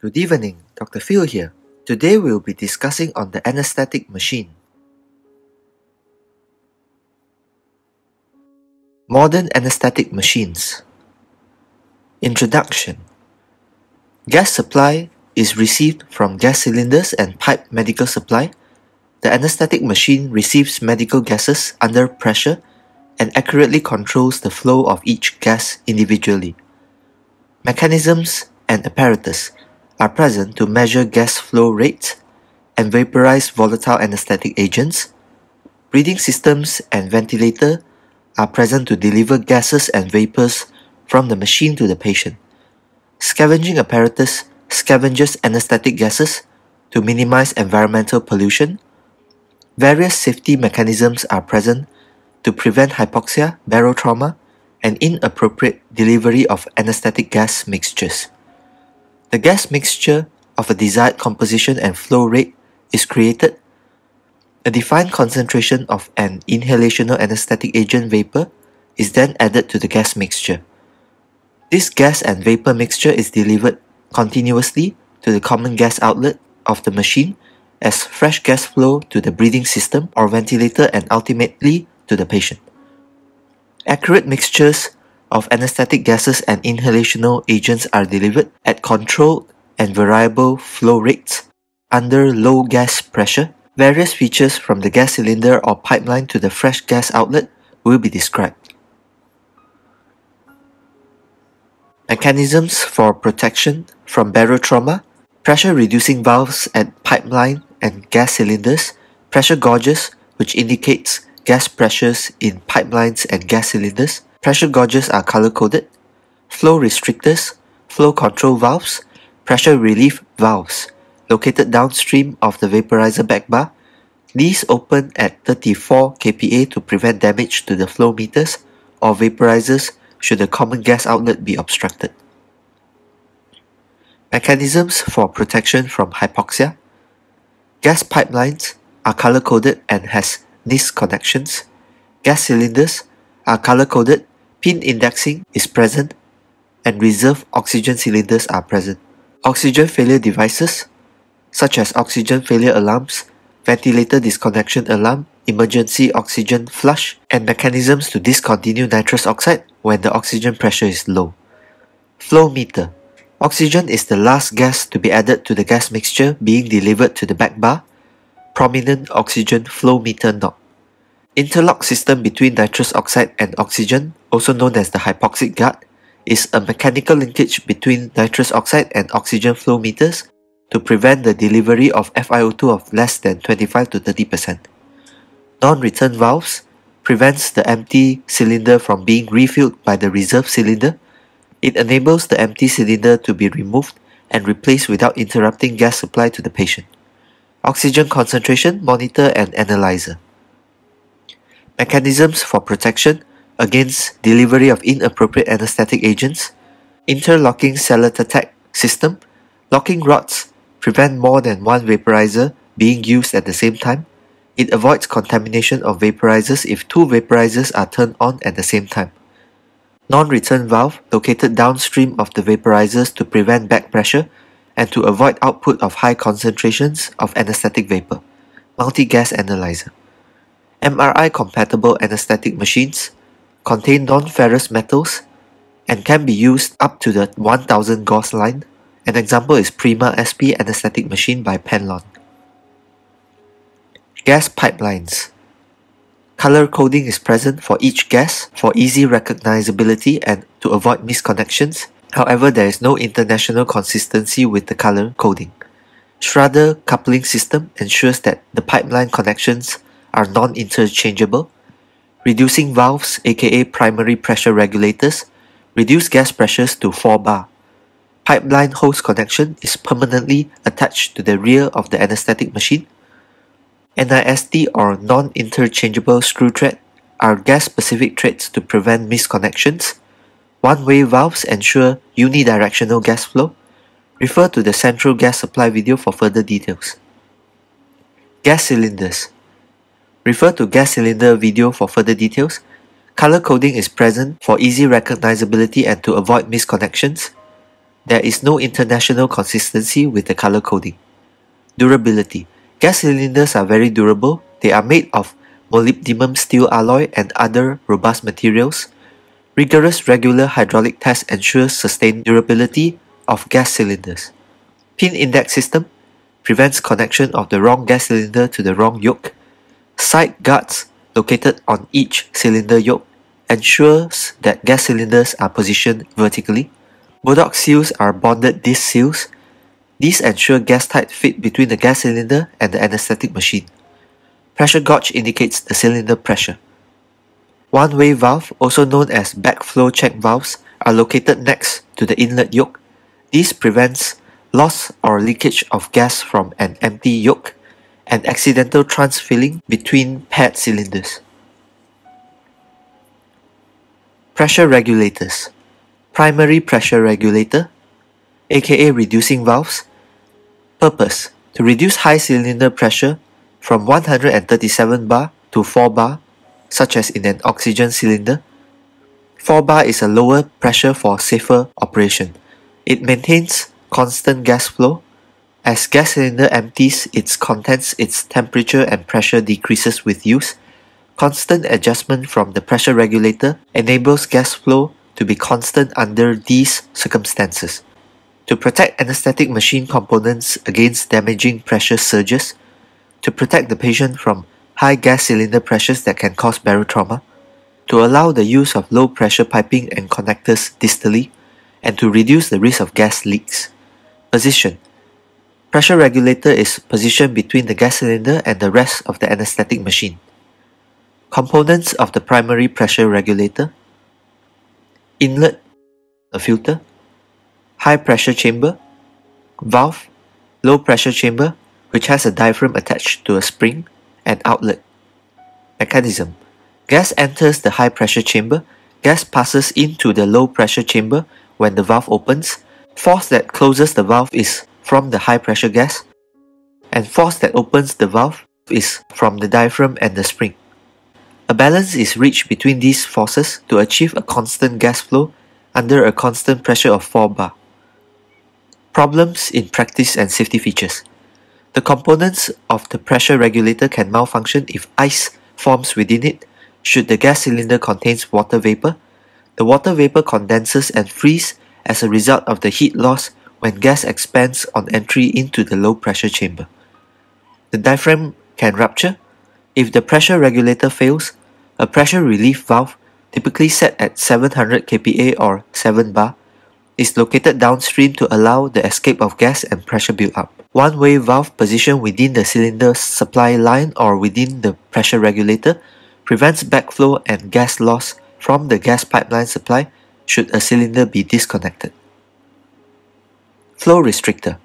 Good evening, Dr. Phil here. Today we'll be discussing on the anesthetic machine. Modern anesthetic machines. Introduction Gas supply is received from gas cylinders and pipe medical supply. The anesthetic machine receives medical gases under pressure and accurately controls the flow of each gas individually. Mechanisms and apparatus are present to measure gas flow rates and vaporize volatile anesthetic agents. Breathing systems and ventilator are present to deliver gases and vapors from the machine to the patient. Scavenging apparatus scavenges anesthetic gases to minimize environmental pollution. Various safety mechanisms are present to prevent hypoxia, barotrauma, and inappropriate delivery of anesthetic gas mixtures. The gas mixture of a desired composition and flow rate is created. A defined concentration of an inhalational anesthetic agent vapor is then added to the gas mixture. This gas and vapor mixture is delivered continuously to the common gas outlet of the machine as fresh gas flow to the breathing system or ventilator and ultimately to the patient. Accurate mixtures of anesthetic gases and inhalational agents are delivered at controlled and variable flow rates under low gas pressure. Various features from the gas cylinder or pipeline to the fresh gas outlet will be described. Mechanisms for protection from barotrauma, pressure reducing valves at pipeline and gas cylinders, pressure gauges which indicates gas pressures in pipelines and gas cylinders, Pressure gauges are color-coded. Flow restrictors, flow control valves, pressure relief valves, located downstream of the vaporizer back bar. These open at 34 kPa to prevent damage to the flow meters or vaporizers should the common gas outlet be obstructed. Mechanisms for protection from hypoxia. Gas pipelines are color-coded and has NIST connections. Gas cylinders are color-coded Pin indexing is present and reserve oxygen cylinders are present. Oxygen failure devices such as oxygen failure alarms, ventilator disconnection alarm, emergency oxygen flush, and mechanisms to discontinue nitrous oxide when the oxygen pressure is low. Flow meter. Oxygen is the last gas to be added to the gas mixture being delivered to the back bar. Prominent oxygen flow meter knob. Interlock system between nitrous oxide and oxygen, also known as the hypoxic guard, is a mechanical linkage between nitrous oxide and oxygen flow meters to prevent the delivery of FiO2 of less than 25 to 30%. Non-return valves prevents the empty cylinder from being refilled by the reserve cylinder. It enables the empty cylinder to be removed and replaced without interrupting gas supply to the patient. Oxygen concentration monitor and analyzer. Mechanisms for protection against delivery of inappropriate anesthetic agents, interlocking Selectatec system, locking rods prevent more than one vaporizer being used at the same time. It avoids contamination of vaporizers if two vaporizers are turned on at the same time. Non-return valve located downstream of the vaporizers to prevent back pressure and to avoid output of high concentrations of anesthetic vapor. Multi-gas analyzer. MRI-compatible anesthetic machines contain non-ferrous metals and can be used up to the 1000 Gauss line. An example is Prima SP anesthetic machine by Penlon. Gas pipelines. Color coding is present for each gas for easy recognizability and to avoid misconnections. However, there is no international consistency with the color coding. Schrader coupling system ensures that the pipeline connections are non-interchangeable. Reducing valves aka primary pressure regulators reduce gas pressures to 4 bar. Pipeline hose connection is permanently attached to the rear of the anesthetic machine. NIST or non-interchangeable screw thread are gas-specific threads to prevent misconnections. One-way valves ensure unidirectional gas flow. Refer to the central gas supply video for further details. Gas cylinders Refer to gas cylinder video for further details. Color coding is present for easy recognizability and to avoid misconnections. There is no international consistency with the color coding. Durability. Gas cylinders are very durable. They are made of molybdenum steel alloy and other robust materials. Rigorous regular hydraulic tests ensure sustained durability of gas cylinders. Pin index system prevents connection of the wrong gas cylinder to the wrong yoke. Side guards located on each cylinder yoke ensures that gas cylinders are positioned vertically. Bodok seals are bonded disc seals. These ensure gas tight fit between the gas cylinder and the anesthetic machine. Pressure gauge indicates the cylinder pressure. One-way valve, also known as backflow check valves, are located next to the inlet yoke. This prevents loss or leakage of gas from an empty yoke and accidental transfilling between paired cylinders. Pressure regulators Primary pressure regulator, aka reducing valves. Purpose to reduce high cylinder pressure from 137 bar to 4 bar, such as in an oxygen cylinder. 4 bar is a lower pressure for safer operation. It maintains constant gas flow. As gas cylinder empties its contents, its temperature and pressure decreases with use. Constant adjustment from the pressure regulator enables gas flow to be constant under these circumstances. To protect anesthetic machine components against damaging pressure surges, to protect the patient from high gas cylinder pressures that can cause barotrauma, to allow the use of low pressure piping and connectors distally, and to reduce the risk of gas leaks. Position Pressure regulator is positioned between the gas cylinder and the rest of the anesthetic machine. Components of the primary pressure regulator. Inlet, a filter, high pressure chamber, valve, low pressure chamber, which has a diaphragm attached to a spring, and outlet. Mechanism. Gas enters the high pressure chamber, gas passes into the low pressure chamber when the valve opens, force that closes the valve is from the high pressure gas, and force that opens the valve is from the diaphragm and the spring. A balance is reached between these forces to achieve a constant gas flow under a constant pressure of 4 bar. Problems in practice and safety features. The components of the pressure regulator can malfunction if ice forms within it should the gas cylinder contains water vapor. The water vapor condenses and freezes as a result of the heat loss when gas expands on entry into the low pressure chamber. The diaphragm can rupture. If the pressure regulator fails, a pressure relief valve, typically set at 700 kPa or 7 bar, is located downstream to allow the escape of gas and pressure buildup. One-way valve positioned within the cylinder supply line or within the pressure regulator prevents backflow and gas loss from the gas pipeline supply should a cylinder be disconnected. Flow restrictor.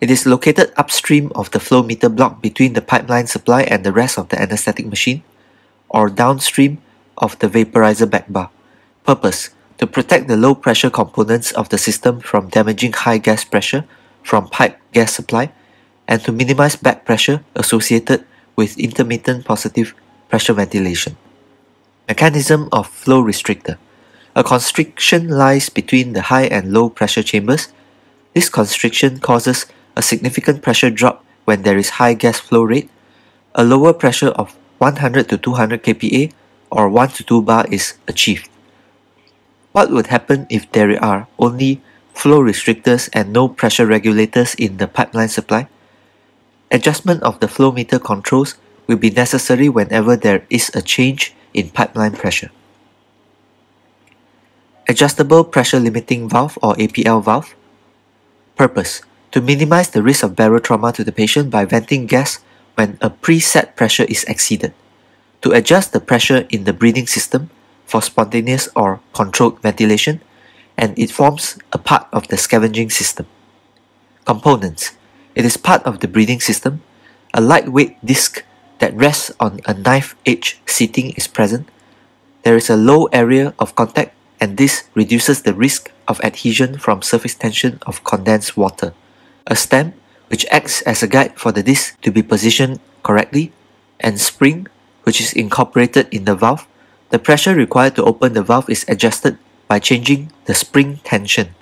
It is located upstream of the flow meter block between the pipeline supply and the rest of the anesthetic machine or downstream of the vaporizer backbar. Purpose to protect the low pressure components of the system from damaging high gas pressure from pipe gas supply and to minimize back pressure associated with intermittent positive pressure ventilation. Mechanism of flow restrictor. A constriction lies between the high and low pressure chambers. This constriction causes a significant pressure drop when there is high gas flow rate, a lower pressure of 100 to 200 kPa or 1 to 2 bar is achieved. What would happen if there are only flow restrictors and no pressure regulators in the pipeline supply? Adjustment of the flow meter controls will be necessary whenever there is a change in pipeline pressure. Adjustable Pressure Limiting Valve or APL valve. Purpose To minimize the risk of barotrauma to the patient by venting gas when a preset pressure is exceeded. To adjust the pressure in the breathing system for spontaneous or controlled ventilation, and it forms a part of the scavenging system. Components It is part of the breathing system. A lightweight disc that rests on a knife edge seating is present. There is a low area of contact, and this reduces the risk of adhesion from surface tension of condensed water. A stem which acts as a guide for the disc to be positioned correctly, and spring, which is incorporated in the valve, the pressure required to open the valve is adjusted by changing the spring tension.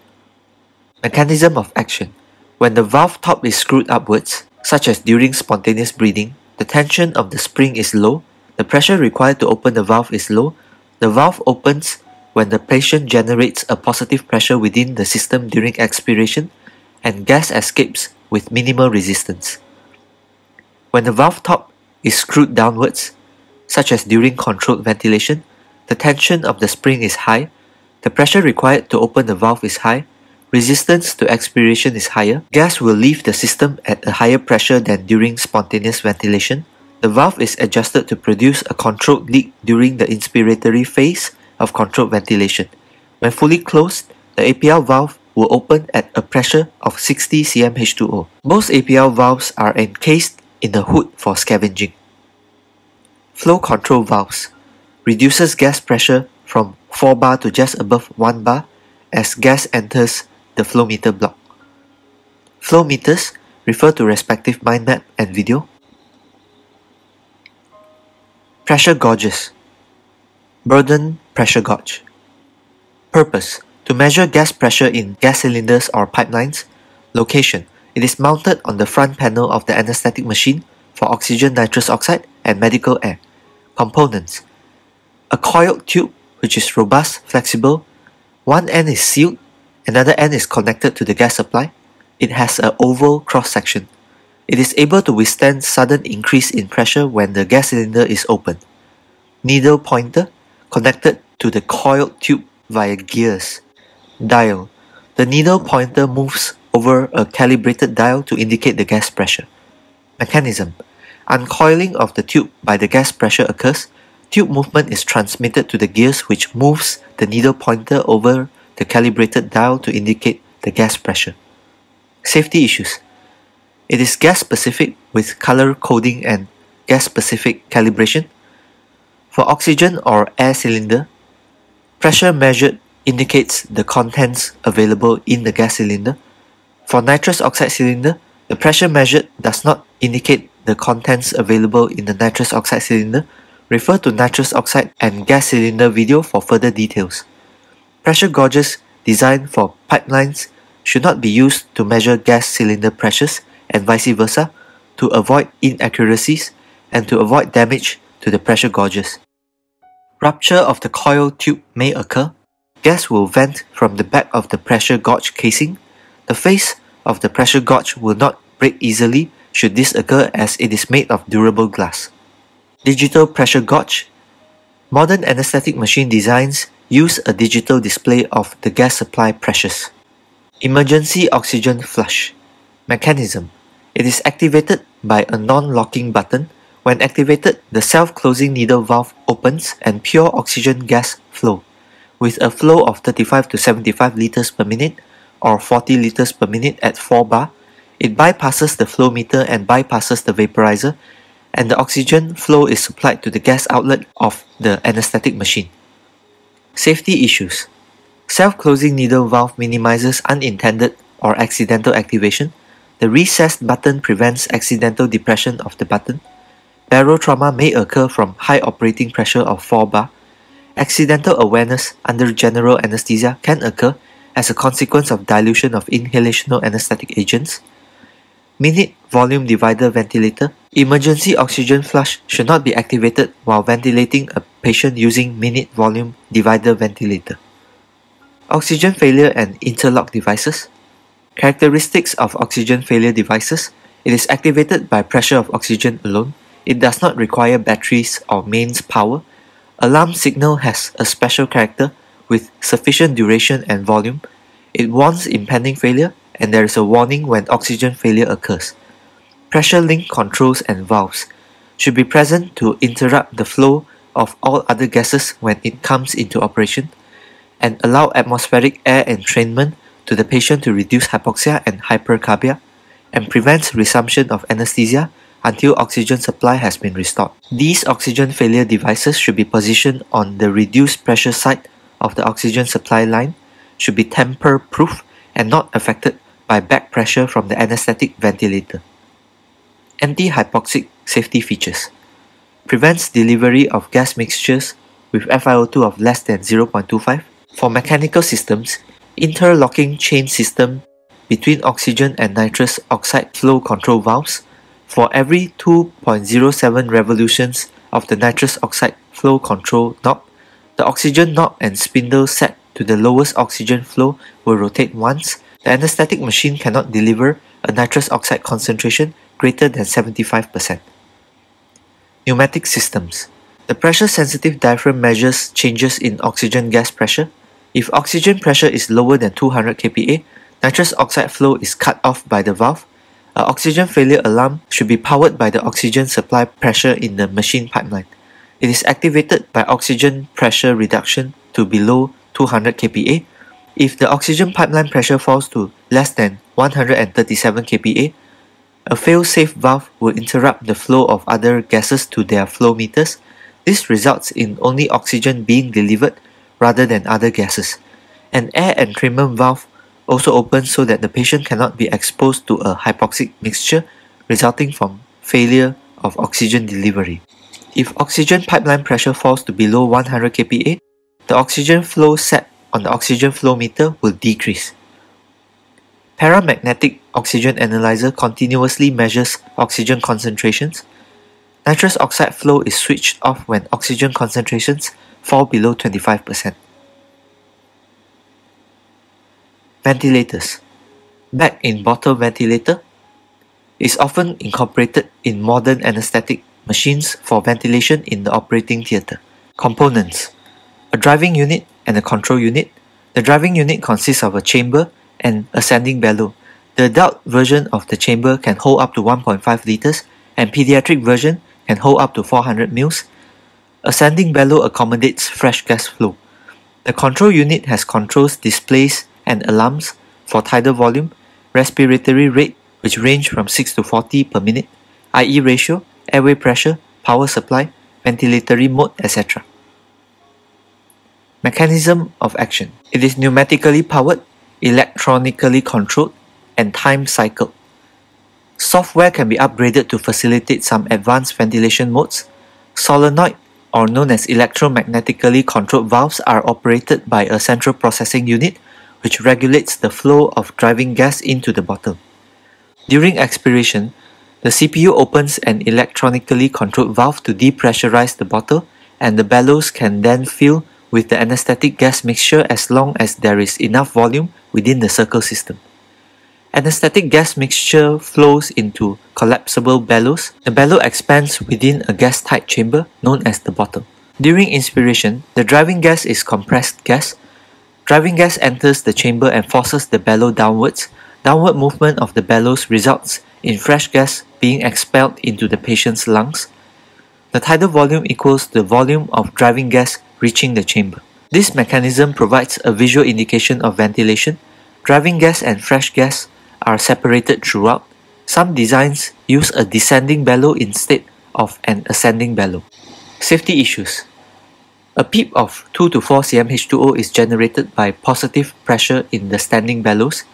Mechanism of action. When the valve top is screwed upwards, such as during spontaneous breathing, the tension of the spring is low, the pressure required to open the valve is low, the valve opens when the patient generates a positive pressure within the system during expiration, and gas escapes with minimal resistance. When the valve top is screwed downwards, such as during controlled ventilation, the tension of the spring is high, the pressure required to open the valve is high, resistance to expiration is higher, gas will leave the system at a higher pressure than during spontaneous ventilation, the valve is adjusted to produce a controlled leak during the inspiratory phase of controlled ventilation. When fully closed, the APL valve will open at a pressure of 60 cm H2O. Most APL valves are encased in the hood for scavenging. Flow control valves reduces gas pressure from 4 bar to just above 1 bar as gas enters the flow meter block. Flow meters refer to respective mind map and video. Pressure gauges Bourdon pressure gauge Purpose To measure gas pressure in gas cylinders or pipelines. Location It is mounted on the front panel of the anesthetic machine for oxygen nitrous oxide and medical air. Components A coiled tube which is robust, flexible. One end is sealed Another end is connected to the gas supply. It has an oval cross-section. It is able to withstand sudden increase in pressure when the gas cylinder is open. Needle pointer connected to the coiled tube via gears. Dial. The needle pointer moves over a calibrated dial to indicate the gas pressure. Mechanism. Uncoiling of the tube by the gas pressure occurs. Tube movement is transmitted to the gears which moves the needle pointer over the calibrated dial to indicate the gas pressure. Safety issues. It is gas specific with color coding and gas specific calibration. For oxygen or air cylinder, pressure measured indicates the contents available in the gas cylinder. For nitrous oxide cylinder, the pressure measured does not indicate the contents available in the nitrous oxide cylinder. Refer to nitrous oxide and gas cylinder video for further details. Pressure gauges designed for pipelines should not be used to measure gas cylinder pressures and vice versa to avoid inaccuracies and to avoid damage to the pressure gauges. Rupture of the coil tube may occur. Gas will vent from the back of the pressure gauge casing. The face of the pressure gauge will not break easily should this occur as it is made of durable glass. Digital pressure gauge Modern anesthetic machine designs use a digital display of the gas supply pressures. Emergency oxygen flush mechanism. It is activated by a non-locking button. When activated, the self-closing needle valve opens and pure oxygen gas flow. With a flow of 35 to 75 liters per minute or 40 liters per minute at 4 bar, it bypasses the flow meter and bypasses the vaporizer and the oxygen flow is supplied to the gas outlet of the anesthetic machine. Safety issues Self-closing needle valve minimizes unintended or accidental activation. The recessed button prevents accidental depression of the button. Barotrauma may occur from high operating pressure of 4 bar. Accidental awareness under general anesthesia can occur as a consequence of dilution of inhalational anesthetic agents. Minute volume divider ventilator. Emergency oxygen flush should not be activated while ventilating a patient using minute volume divider ventilator. Oxygen failure and interlock devices. Characteristics of oxygen failure devices. It is activated by pressure of oxygen alone. It does not require batteries or mains power. Alarm signal has a special character with sufficient duration and volume. It warns impending failure and there is a warning when oxygen failure occurs. Pressure link controls and valves should be present to interrupt the flow of all other gases when it comes into operation and allow atmospheric air entrainment to the patient to reduce hypoxia and hypercarbia and prevents resumption of anesthesia until oxygen supply has been restored. These oxygen failure devices should be positioned on the reduced pressure side of the oxygen supply line, should be tamper proof and not affected by back pressure from the anesthetic ventilator. Anti-hypoxic safety features prevents delivery of gas mixtures with FiO2 of less than 0.25. For mechanical systems, interlocking chain system between oxygen and nitrous oxide flow control valves, for every 2.07 revolutions of the nitrous oxide flow control knob, the oxygen knob and spindle set to the lowest oxygen flow will rotate once. The anesthetic machine cannot deliver a nitrous oxide concentration greater than 75%. Pneumatic systems. The pressure-sensitive diaphragm measures changes in oxygen gas pressure. If oxygen pressure is lower than 200 kPa, nitrous oxide flow is cut off by the valve. A oxygen failure alarm should be powered by the oxygen supply pressure in the machine pipeline. It is activated by oxygen pressure reduction to below 200 kPa. If the oxygen pipeline pressure falls to less than 137 kPa, a fail-safe valve will interrupt the flow of other gases to their flow meters. This results in only oxygen being delivered rather than other gases. An air entrainment valve also open so that the patient cannot be exposed to a hypoxic mixture resulting from failure of oxygen delivery. If oxygen pipeline pressure falls to below 100 kPa, the oxygen flow set on the oxygen flow meter will decrease. Paramagnetic oxygen analyzer continuously measures oxygen concentrations. Nitrous oxide flow is switched off when oxygen concentrations fall below 25%. Ventilators Bag in bottle ventilator is often incorporated in modern anesthetic machines for ventilation in the operating theatre. Components A driving unit and a control unit. The driving unit consists of a chamber and ascending bellow. The adult version of the chamber can hold up to 1.5 liters and pediatric version can hold up to 400 mils. Ascending bellow accommodates fresh gas flow. The control unit has controls displays and alarms for tidal volume, respiratory rate which range from 6 to 40 per minute, IE ratio, airway pressure, power supply, ventilatory mode, etc. Mechanism of action. It is pneumatically powered, electronically controlled, and time cycled. Software can be upgraded to facilitate some advanced ventilation modes. Solenoid, or known as electromagnetically controlled valves, are operated by a central processing unit which regulates the flow of driving gas into the bottle. During expiration, the CPU opens an electronically controlled valve to depressurize the bottle and the bellows can then fill with the anesthetic gas mixture as long as there is enough volume within the circle system. Anesthetic gas mixture flows into collapsible bellows. The bellow expands within a gas-tight chamber known as the bottle. During inspiration, the driving gas is compressed gas Driving gas enters the chamber and forces the bellow downwards. Downward movement of the bellows results in fresh gas being expelled into the patient's lungs. The tidal volume equals the volume of driving gas reaching the chamber. This mechanism provides a visual indication of ventilation. Driving gas and fresh gas are separated throughout. Some designs use a descending bellow instead of an ascending bellow. Safety issues a PEEP of 2 to 4 cm H2O is generated by positive pressure in the standing bellows.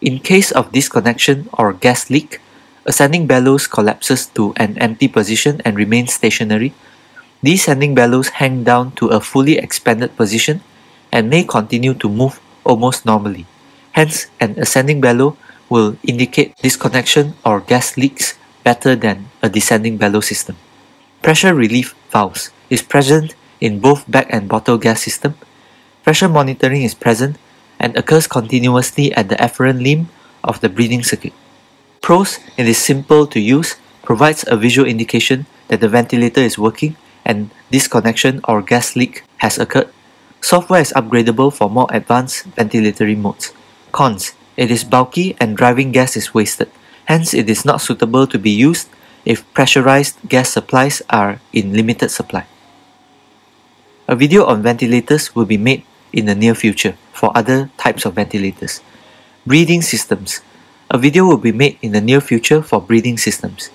In case of disconnection or gas leak, ascending bellows collapses to an empty position and remains stationary. Descending bellows hang down to a fully expanded position and may continue to move almost normally. Hence, an ascending bellow will indicate disconnection or gas leaks better than a descending bellow system. Pressure relief valves is present in both bag and bottle gas system. Pressure monitoring is present and occurs continuously at the afferent limb of the breathing circuit. Pros, it is simple to use, provides a visual indication that the ventilator is working and disconnection or gas leak has occurred. Software is upgradable for more advanced ventilatory modes. Cons, it is bulky and driving gas is wasted. Hence, it is not suitable to be used if pressurized gas supplies are in limited supply. A video on ventilators will be made in the near future for other types of ventilators. Breathing systems. A video will be made in the near future for breathing systems.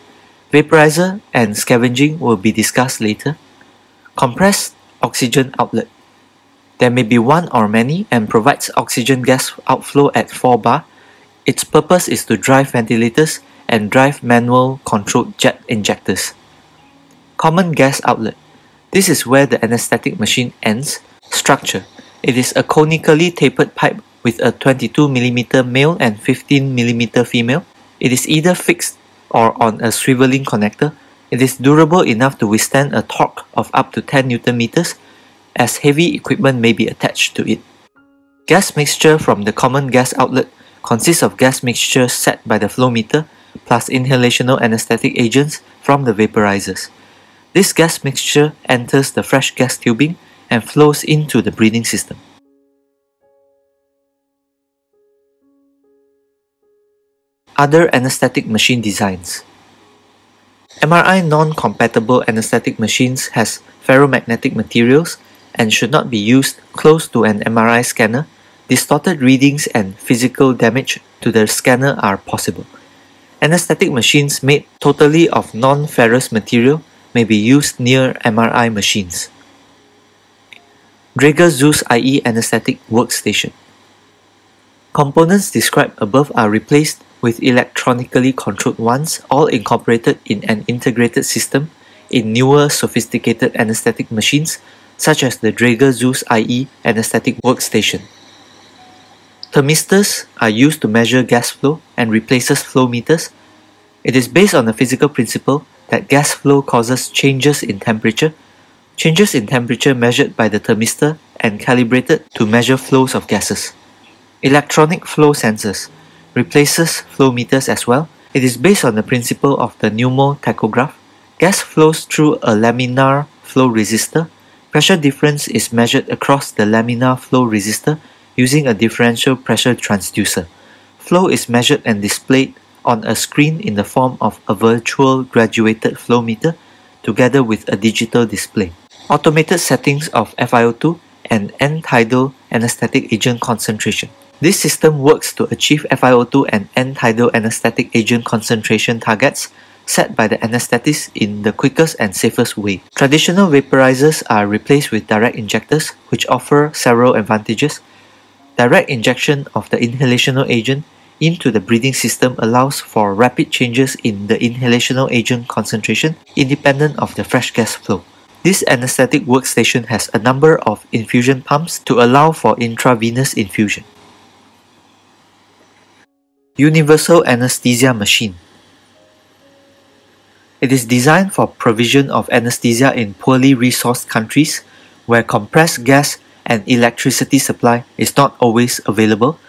Vaporizer and scavenging will be discussed later. Compressed oxygen outlet. There may be one or many and provides oxygen gas outflow at 4 bar. Its purpose is to drive ventilators and drive manual controlled jet injectors. Common gas outlet. This is where the anesthetic machine ends. Structure. It is a conically tapered pipe with a 22mm male and 15mm female. It is either fixed or on a swiveling connector. It is durable enough to withstand a torque of up to 10 Nm as heavy equipment may be attached to it. Gas mixture from the common gas outlet consists of gas mixture set by the flow meter plus inhalational anesthetic agents from the vaporizers. This gas mixture enters the fresh gas tubing and flows into the breathing system. Other anesthetic machine designs MRI non-compatible anesthetic machines has ferromagnetic materials and should not be used close to an MRI scanner, distorted readings and physical damage to the scanner are possible. Anesthetic machines made totally of non-ferrous material may be used near MRI machines. Draeger Zeus IE Anesthetic Workstation Components described above are replaced with electronically controlled ones all incorporated in an integrated system in newer sophisticated anesthetic machines such as the Draeger Zeus IE anesthetic workstation. Thermistors are used to measure gas flow and replaces flow meters. It is based on the physical principle that gas flow causes changes in temperature, changes in temperature measured by the thermistor and calibrated to measure flows of gases. Electronic flow sensors replaces flow meters as well. It is based on the principle of the pneumotachograph. Gas flows through a laminar flow resistor Pressure difference is measured across the laminar flow resistor using a differential pressure transducer. Flow is measured and displayed on a screen in the form of a virtual graduated flow meter together with a digital display. Automated settings of FiO2 and end-tidal anesthetic agent concentration. This system works to achieve FiO2 and end-tidal anesthetic agent concentration targets set by the anesthetist in the quickest and safest way. Traditional vaporizers are replaced with direct injectors, which offer several advantages. Direct injection of the inhalational agent into the breathing system allows for rapid changes in the inhalational agent concentration independent of the fresh gas flow. This anesthetic workstation has a number of infusion pumps to allow for intravenous infusion. Universal Anesthesia Machine it is designed for provision of anesthesia in poorly resourced countries where compressed gas and electricity supply is not always available.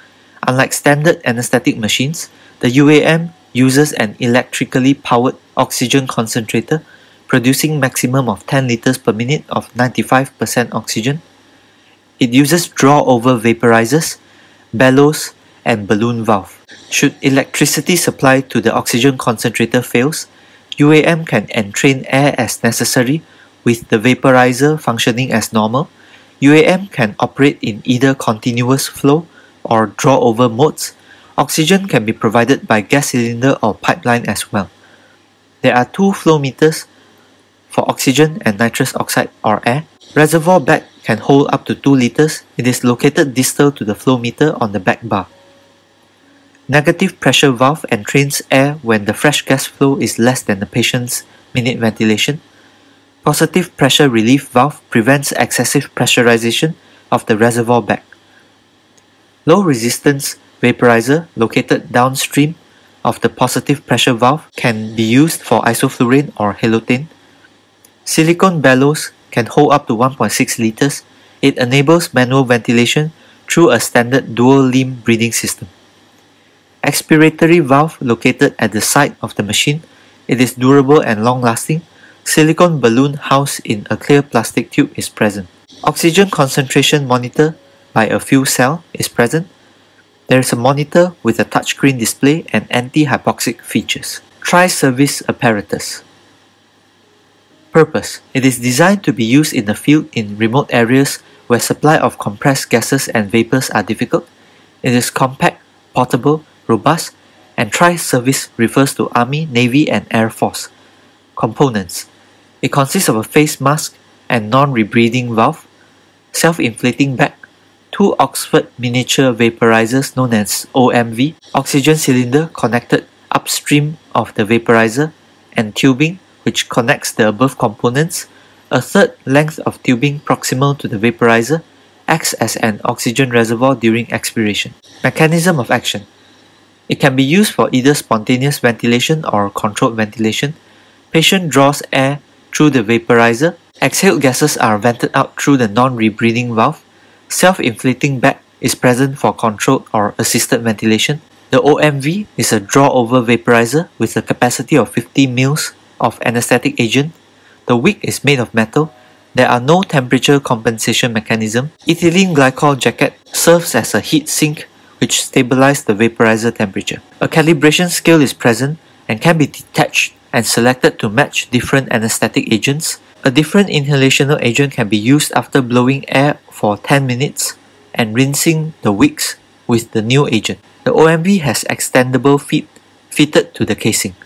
Unlike standard anesthetic machines, the UAM uses an electrically powered oxygen concentrator producing maximum of 10 liters per minute of 95% oxygen. It uses draw-over vaporizers, bellows, and balloon valve. Should electricity supply to the oxygen concentrator fails, UAM can entrain air as necessary with the vaporizer functioning as normal. UAM can operate in either continuous flow or draw over modes. Oxygen can be provided by gas cylinder or pipeline as well. There are two flow meters for oxygen and nitrous oxide or air. Reservoir bag can hold up to 2 liters. It is located distal to the flow meter on the back bar. Negative pressure valve entrains air when the fresh gas flow is less than the patient's minute ventilation. Positive pressure relief valve prevents excessive pressurization of the reservoir bag. Low resistance vaporizer located downstream of the positive pressure valve can be used for isoflurane or halothane. Silicone bellows can hold up to 1.6 liters. It enables manual ventilation through a standard dual limb breathing system expiratory valve located at the side of the machine. It is durable and long-lasting. Silicone balloon housed in a clear plastic tube is present. Oxygen concentration monitor by a fuel cell is present. There is a monitor with a touchscreen display and anti-hypoxic features. Tri-service apparatus. Purpose. It is designed to be used in the field in remote areas where supply of compressed gases and vapors are difficult. It is compact, portable, robust, and tri-service refers to Army, Navy, and Air Force. Components It consists of a face mask and non-rebreathing valve, self-inflating bag, two Oxford miniature vaporizers known as OMV, oxygen cylinder connected upstream of the vaporizer, and tubing which connects the above components, a third length of tubing proximal to the vaporizer, acts as an oxygen reservoir during expiration. Mechanism of action It can be used for either spontaneous ventilation or controlled ventilation. Patient draws air through the vaporizer. Exhaled gases are vented out through the non-rebreathing valve. Self-inflating bag is present for controlled or assisted ventilation. The OMV is a draw-over vaporizer with a capacity of 50 ml of anesthetic agent. The wick is made of metal there are no temperature compensation mechanism. Ethylene glycol jacket serves as a heat sink which stabilizes the vaporizer temperature. A calibration scale is present and can be detached and selected to match different anesthetic agents. A different inhalational agent can be used after blowing air for 10 minutes and rinsing the wicks with the new agent. The OMV has extendable feet fitted to the casing.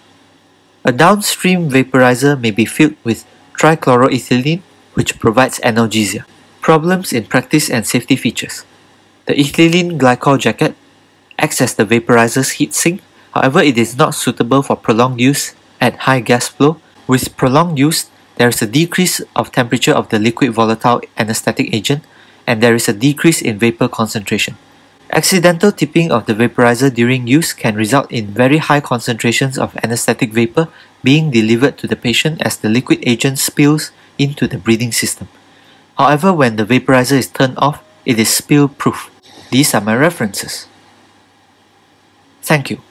A downstream vaporizer may be filled with trichloroethylene which provides analgesia. Problems in practice and safety features. The ethylene glycol jacket acts as the vaporizer's heat sink, however it is not suitable for prolonged use at high gas flow. With prolonged use, there is a decrease of temperature of the liquid volatile anesthetic agent and there is a decrease in vapor concentration. Accidental tipping of the vaporizer during use can result in very high concentrations of anesthetic vapor being delivered to the patient as the liquid agent spills into the breathing system. However, when the vaporizer is turned off, it is spill proof. These are my references. Thank you.